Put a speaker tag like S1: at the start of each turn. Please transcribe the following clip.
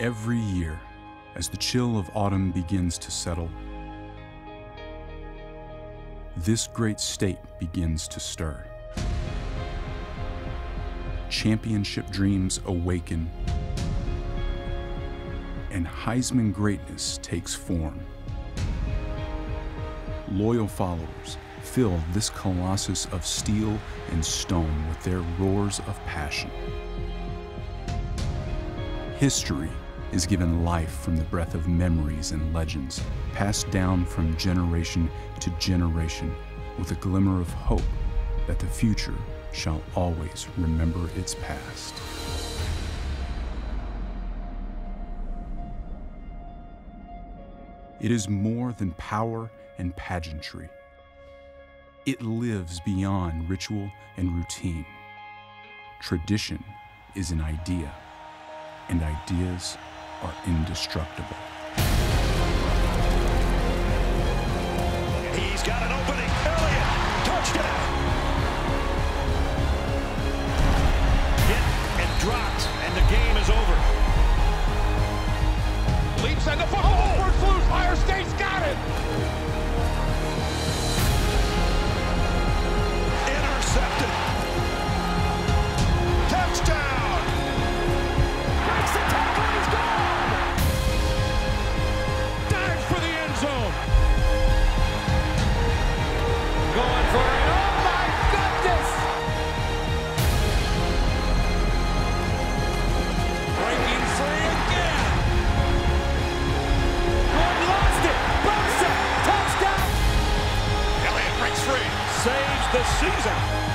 S1: Every year, as the chill of autumn begins to settle, this great state begins to stir. Championship dreams awaken, and Heisman greatness takes form. Loyal followers fill this colossus of steel and stone with their roars of passion. History is given life from the breath of memories and legends, passed down from generation to generation with a glimmer of hope that the future shall always remember its past. It is more than power and pageantry. It lives beyond ritual and routine. Tradition is an idea, and ideas are indestructible.
S2: He's got an opening. Elliott, touchdown. Hit and dropped, and the game is over.
S3: Leaps and the football. Oh! The season.